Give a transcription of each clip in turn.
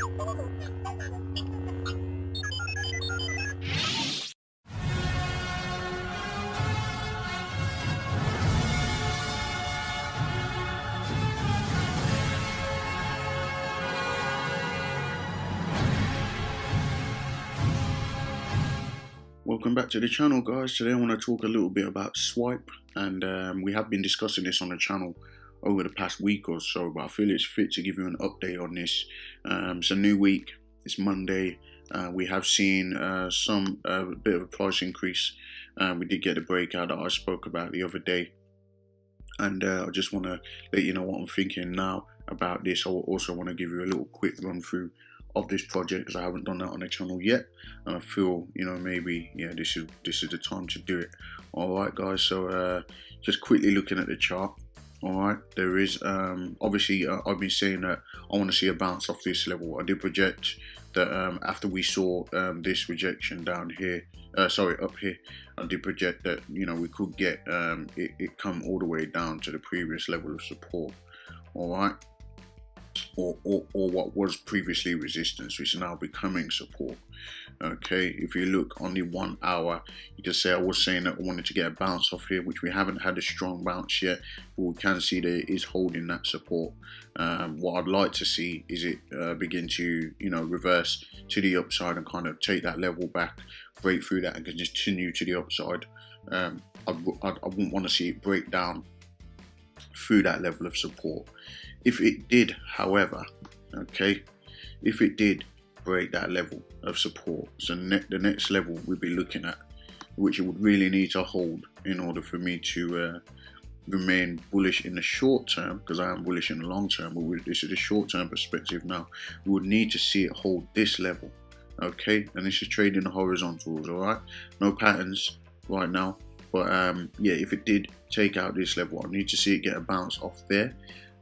Welcome back to the channel guys. Today I want to talk a little bit about Swipe and um, we have been discussing this on the channel over the past week or so but I feel it's fit to give you an update on this. Um, it's a new week, it's Monday, uh, we have seen uh, some uh, bit of a price increase. Um, we did get the breakout that I spoke about the other day. And uh, I just want to let you know what I'm thinking now about this. I also want to give you a little quick run through of this project because I haven't done that on the channel yet. And I feel you know maybe yeah this is this is the time to do it. All right guys. So uh, just quickly looking at the chart all right there is um, obviously uh, I've been saying that I want to see a bounce off this level. I did project that um, after we saw um, this rejection down here uh, sorry up here I did project that you know we could get um, it, it come all the way down to the previous level of support. All right or, or, or what was previously resistance, which is now becoming support. Okay, if you look only one hour, you can say I was saying that I wanted to get a bounce off here, which we haven't had a strong bounce yet, but we can see that it is holding that support. Um, what I'd like to see is it uh, begin to, you know, reverse to the upside and kind of take that level back, break through that and continue to the upside. Um, I, I, I wouldn't want to see it break down through that level of support. If it did, however, okay, if it did break that level of support, so ne the next level we'd be looking at, which it would really need to hold in order for me to uh, remain bullish in the short term, because I am bullish in the long term, but we, this is a short term perspective now, we would need to see it hold this level, okay, and this is trading the horizontals, all right, no patterns right now, but um, yeah, if it did take out this level, I need to see it get a bounce off there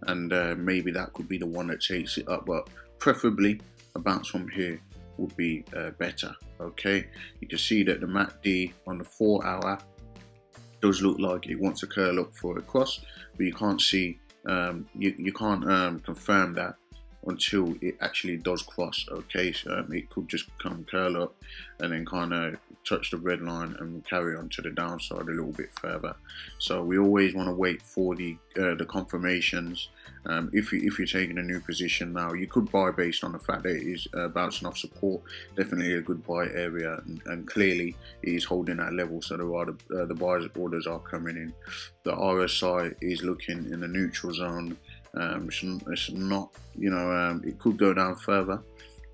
and uh, maybe that could be the one that takes it up but preferably a bounce from here would be uh, better okay? You can see that the MACD on the four hour does look like it wants to curl up for a cross but you can't see um, you, you can't um, confirm that until it actually does cross okay? So um, it could just come curl up and then kind of touch the red line and carry on to the downside a little bit further. So we always want to wait for the uh, the confirmations. Um, if, you, if you're taking a new position now you could buy based on the fact that it is uh, bouncing off support. Definitely a good buy area and, and clearly it is holding that level. So the, uh, the buyers orders are coming in. The RSI is looking in the neutral zone um, it's, it's, not, you know, um, it could go down further.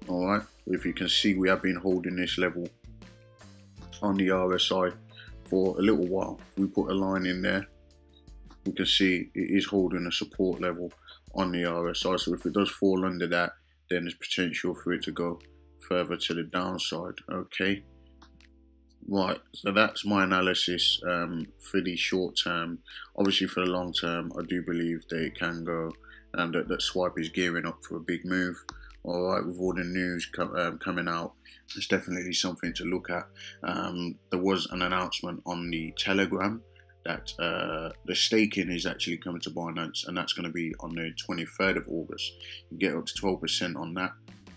All right, if you can see, we have been holding this level on the RSI for a little while. We put a line in there. We can see it is holding a support level on the RSI. So if it does fall under that, then there's potential for it to go further to the downside. Okay. Right, so that's my analysis um, for the short term. Obviously, for the long term, I do believe that it can go and that, that Swipe is gearing up for a big move. All right, with all the news co um, coming out, it's definitely something to look at. Um, there was an announcement on the Telegram that uh, the staking is actually coming to Binance, and that's going to be on the 23rd of August. You get up to 12% on that.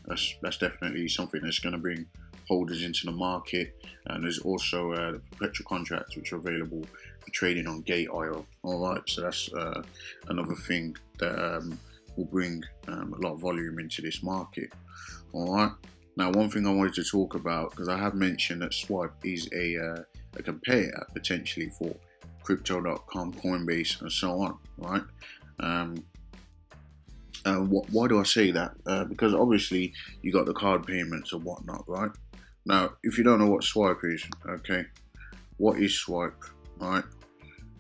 That's, that's definitely something that's going to bring holders into the market. And there's also uh, the perpetual contracts which are available for trading on Gate Gate.io. All right, so that's uh, another thing that um, will bring um, a lot of volume into this market. All right. Now, one thing I wanted to talk about because I have mentioned that Swipe is a, uh, a competitor potentially for Crypto.com, Coinbase, and so on. Right. Um, uh, wh why do I say that? Uh, because obviously you got the card payments and whatnot, right? Now, if you don't know what Swipe is, okay, what is Swipe, right?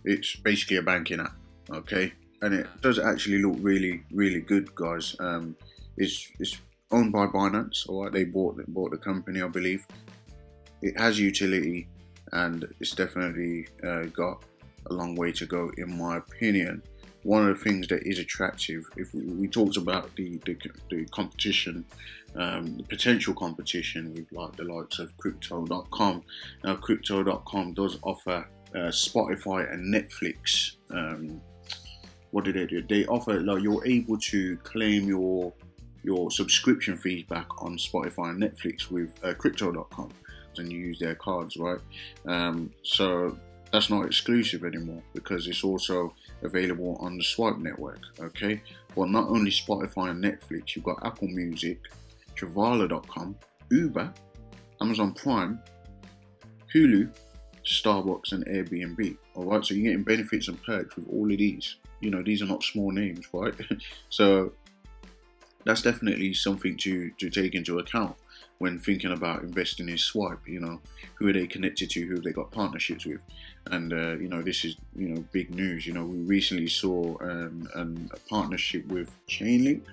It's basically a banking app, okay, and it does actually look really, really good, guys. Um, it's it's owned by Binance, all right. They bought bought the company, I believe. It has utility, and it's definitely uh, got a long way to go, in my opinion one of the things that is attractive, if we, talked about the, the, the competition, um, the potential competition with like the likes of Crypto.com. Now, Crypto.com does offer uh, Spotify and Netflix. Um, what do they do? They offer like you're able to claim your your subscription fees back on Spotify and Netflix with uh, Crypto.com and you use their cards, right? Um, so that's not exclusive anymore because it's also available on the Swipe network. Okay, well, not only Spotify and Netflix, you've got Apple Music, Travala.com, Uber, Amazon Prime, Hulu, Starbucks, and Airbnb. All right, so you're getting benefits and perks with all of these. You know, these are not small names, right? so that's definitely something to to take into account when thinking about investing in Swipe. You know, who are they connected to? Who have they got partnerships with? And uh, you know, this is you know big news. You know, we recently saw um, an, a partnership with Chainlink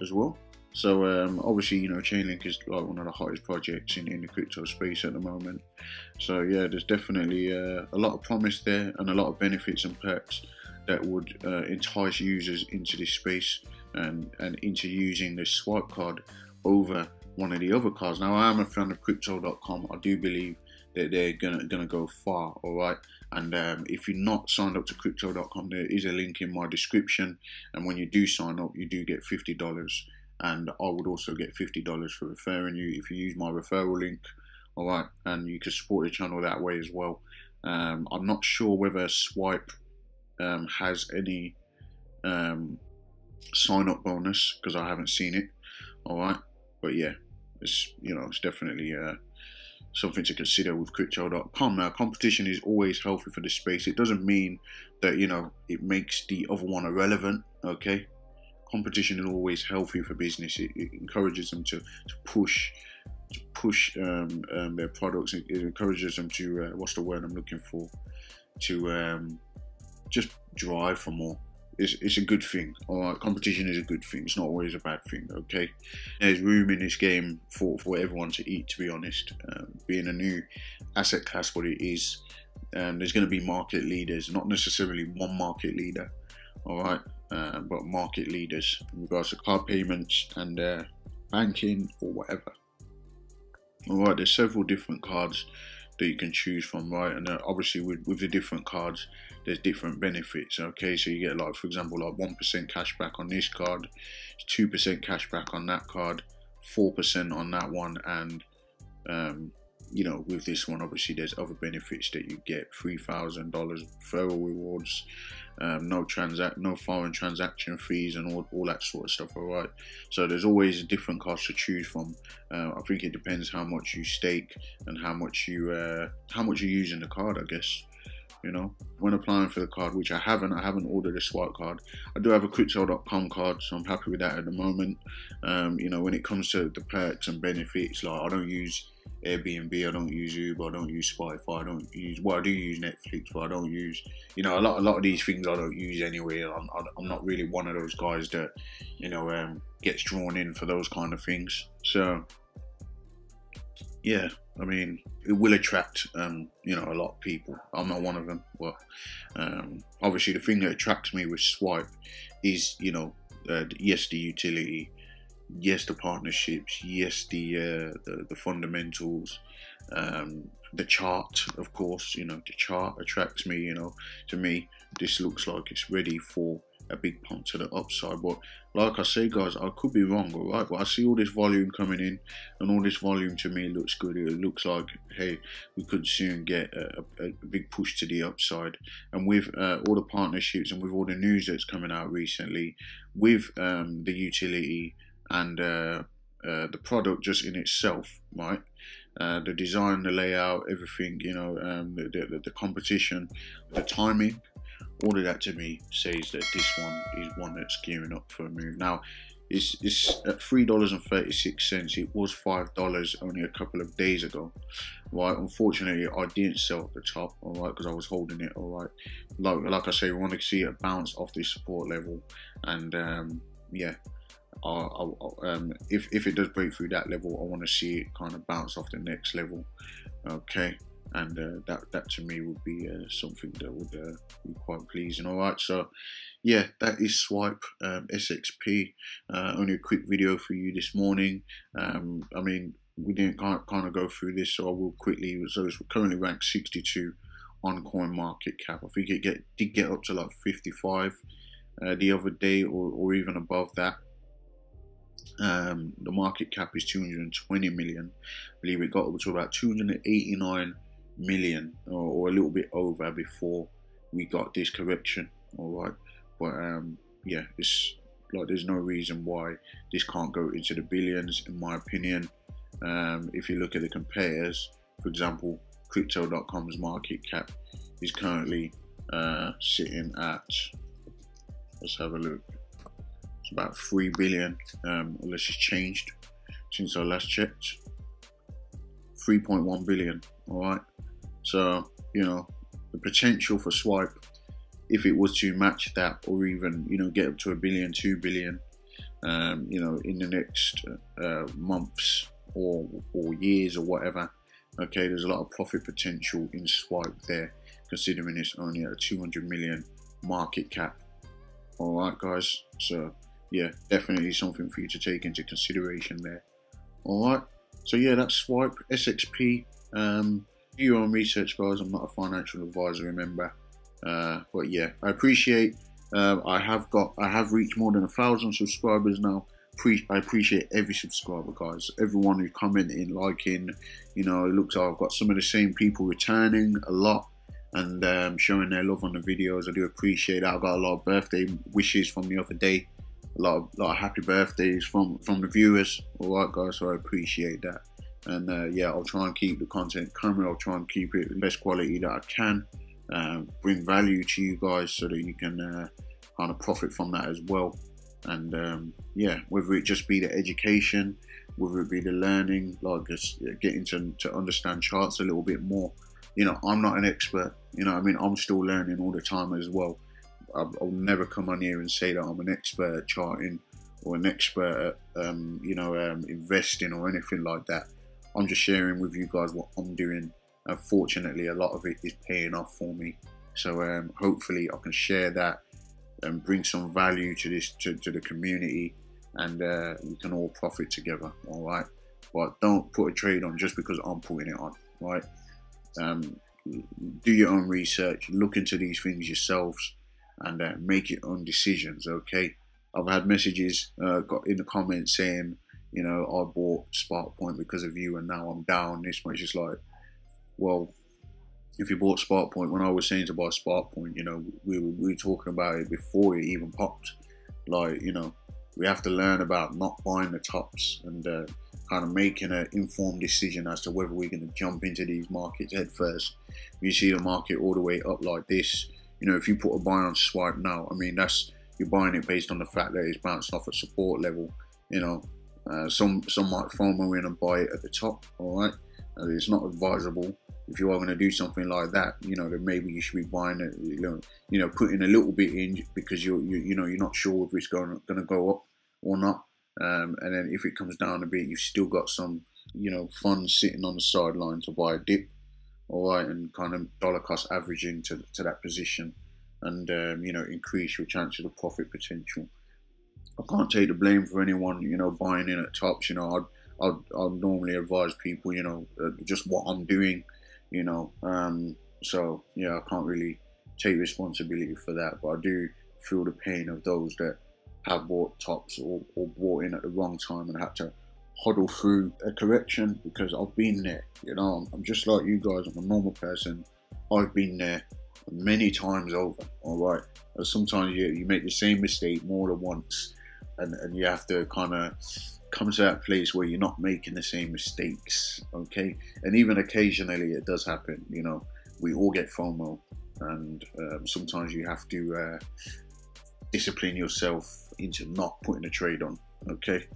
as well. So um, obviously, you know, Chainlink is like one of the hottest projects in, in the crypto space at the moment. So yeah, there's definitely uh, a lot of promise there and a lot of benefits and perks that would uh, entice users into this space and, and into using this swipe card over one of the other cards. Now, I am a fan of Crypto.com. I do believe they're gonna gonna go far. All right. And um, if you're not signed up to Crypto.com, there is a link in my description. And when you do sign up, you do get fifty dollars and I would also get $50 for referring you if you use my referral link. All right, and you can support the channel that way as well. Um, I'm not sure whether Swipe um, has any um, sign up bonus because I haven't seen it. All right, but yeah, it's you know it's definitely uh, something to consider with Crypto.com. Now, competition is always healthy for the space. It doesn't mean that you know it makes the other one irrelevant. Okay, competition is always healthy for business. It, it encourages them to, to push to push um, um, their products. It, it, encourages them to uh, what's the word I'm looking for? To um, just drive for more. It's, it's a good thing. All right, competition is a good thing. It's not always a bad thing. Okay, there's room in this game for for everyone to eat. To be honest, um, being a new asset class, what it is, um, there's going to be market leaders, not necessarily one market leader. All right, uh, but market leaders in regards to card payments and uh, banking or whatever. All right, there's several different cards that you can choose from, right? And uh, obviously, with, with the different cards, there's different benefits. Okay, so you get like, for example, like one percent cash back on this card, two percent cash back on that card, four percent on that one, and um, you know, with this one, obviously, there's other benefits that you get: three thousand dollars referral rewards, um, no transact, no foreign transaction fees, and all, all that sort of stuff. All right. So there's always different cards to choose from. Uh, I think it depends how much you stake and how much you uh, how much you use in the card. I guess you know when applying for the card which i haven't i haven't ordered a swipe card i do have a crypto.com card so i'm happy with that at the moment um, you know when it comes to the perks and benefits like i don't use Airbnb, I don't use Uber, I don't use Spotify, I don't use well, I do use Netflix, but I don't use you know a lot a lot of these things I don't use anyway. I'm, I'm not really one of those guys that you know um, gets drawn in for those kind of things. So yeah, I mean it will attract um, you know a lot of people. I'm not one of them, but um, obviously the thing that attracts me with Swipe is you know uh, yes the utility yes, the partnerships, yes, the uh, the, the, fundamentals, um, the chart, of course. You know, the chart attracts me. You know, to me, this looks like it's ready for a big pump to the upside. But like I say, guys, I could be wrong, all right? But I see all this volume coming in, and all this volume to me looks good. It looks like, hey, we could soon get a, a, big push to the upside. And with uh, all the partnerships and with all the news that's coming out recently, with um, the utility and uh, uh, the product just in itself, right? Uh, the design, the layout, everything, you know, um, the, the, the, competition, the timing, all of that to me says that this one is one that's gearing up for a move. Now, it's, it's at $3.36. It was $5 only a couple of days ago, right? Unfortunately, I didn't sell at the top, all right, because I was holding it, all right. Like, like I say, we want to see it bounce off this support level, and um, yeah, um, if, if it does break through that level, I want to see it kind of bounce off the next level. Okay, and uh, that that to me would be uh, something that would uh, be quite pleasing. All right, so yeah, that is Swipe um, SXP. Uh, only a quick video for you this morning. Um, I mean, we didn't kind of, kind of go through this, so I will quickly. So it's currently ranked 62 on Coin Market Cap. I think it get did get up to like 55 uh, the other day, or, or even above that. Um, the market cap is 220 million. I believe it got up to about 289 million or, or a little bit over before we got this correction. All right, but um, yeah, it's like there's no reason why this can't go into the billions, in my opinion. Um, if you look at the compares, for example, Crypto.com's market cap is currently uh, sitting at. Let's have a look. About three billion, um, unless it's changed since I last checked. 3.1 billion. All right. So you know the potential for Swipe if it was to match that or even you know get up to a billion two billion um, you know in the next uh, months or or years or whatever okay there's a lot of profit potential in swipe there considering it's only at a 200 million market cap all right guys so yeah definitely something for you to take into consideration there all right so yeah that's swipe sxp um do your own research guys i'm not a financial advisor remember uh, but yeah, I appreciate. Uh, I have got. I have reached more than a thousand subscribers now. Pre- I appreciate every subscriber, guys. Everyone who's commenting, liking. You know, it looks like I've got some of the same people returning a lot and um, showing their love on the videos. I do appreciate that. I got a lot of birthday wishes from the other day. A lot of, lot of happy birthdays from from the viewers. All right, guys. So I appreciate that. And uh, yeah, I'll try and keep the content coming. I'll try and keep it the best quality that I can. Uh, bring value to you guys so that you can uh, kind of profit from that as well. And um, yeah, whether it just be the education, whether it be the learning, like just getting to, to understand charts a little bit more. You know, I'm not an expert. You know, I mean, I'm still learning all the time as well. I'll, never come on here and say that I'm an expert at charting or an expert at, um, you know, um, investing or anything like that. I'm just sharing with you guys what I'm doing Unfortunately, a lot of it is paying off for me. So um, hopefully I can share that and bring some value to this to, to the community and uh, we can all profit together all right but don't put a trade on just because i'm putting it on right um, do your own research look into these things yourselves and uh, make your own decisions okay i've had messages uh, got in the comments saying you know i bought spark point because of you and now i'm down this much it's like well, if you bought Spark Point, when I was saying to buy Spark Point, you know, we were, we were talking about it before it even popped. Like, you know, we have to learn about not buying the tops and uh, kind of making an informed decision as to whether we're going to jump into these markets head first. You see the market all the way up like this. You know, if you put a buy on swipe now, I mean, that's you're buying it based on the fact that it's bounced off at support level. You know, uh, some some might FOMO in and buy it at the top. All right, it's not advisable if you are going to do something like that, you know, then maybe you should be buying it, you know, you know, putting a little bit in because you're, you, you know, you're not sure if it's going going to go up or not. Um, and then if it comes down a bit, you've still got some, you know, funds sitting on the sideline to buy a dip, all right, and kind of dollar cost averaging to to that position, and um, you know, increase your chances of profit potential. I can't take the blame for anyone, you know, buying in at tops. You know, I'd I'd, I'd normally advise people, you know, uh, just what I'm doing you know. Um, so yeah, I can't really take responsibility for that, but I do feel the pain of those that have bought tops or, or bought in at the wrong time and had to huddle through a correction because I've been there. You know, I'm just like you guys. I'm a normal person. I've been there many times over. All right. Sometimes you, you make the same mistake more than once, and, and you have to kind of come to that place where you're not making the same mistakes, okay? And even occasionally it does happen, you know, we all get FOMO, and um, sometimes you have to uh, discipline yourself into not putting a trade on, okay?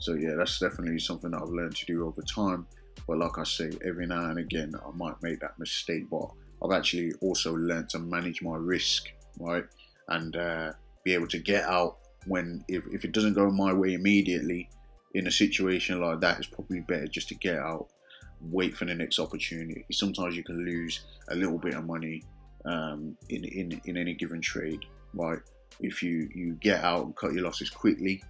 So, yeah, that's definitely something that I've learned to do over time. But like I say, every now and again, I might make that mistake, but I've actually also learned to manage my risk, right? And uh, be able to get out when, if, if it doesn't go my way immediately, in a situation like that, it's probably better just to get out, wait for the next opportunity. Sometimes you can lose a little bit of money um, in, in, in any given trade, right? If you, you get out and cut your losses quickly,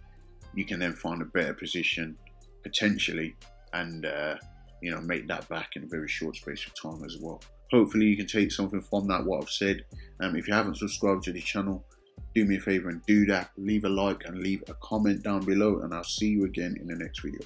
you can then find a better position potentially and uh, you know make that back in a very short space of time as well. Hopefully you can take something from that what I've said. Um, if you haven't subscribed to the channel, do me a favor and do that. Leave a like and leave a comment down below, and I'll see you again in the next video.